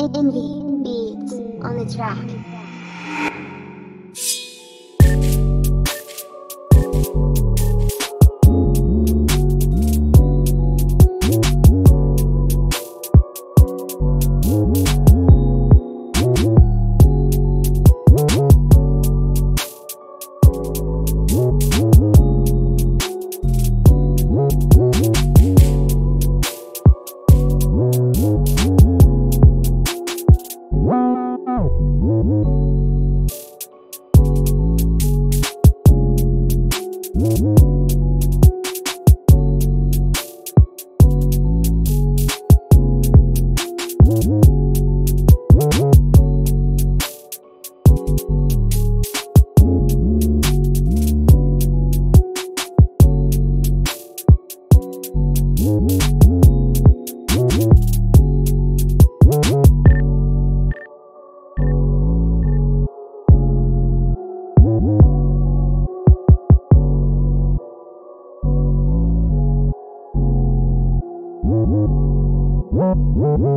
Envy beats on the track. Thank Woo!